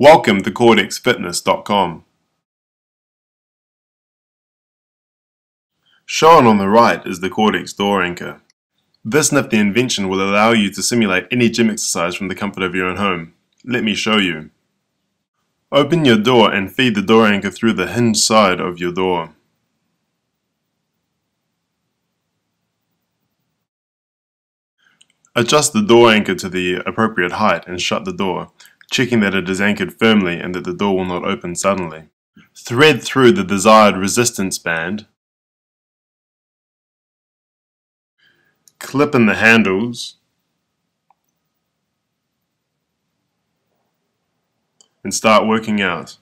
Welcome to CordXFitness.com. Shown on the right is the Cord X door anchor. This nifty invention will allow you to simulate any gym exercise from the comfort of your own home. Let me show you. Open your door and feed the door anchor through the hinge side of your door. Adjust the door anchor to the appropriate height and shut the door, checking that it is anchored firmly and that the door will not open suddenly. Thread through the desired resistance band. Clip in the handles. And start working out.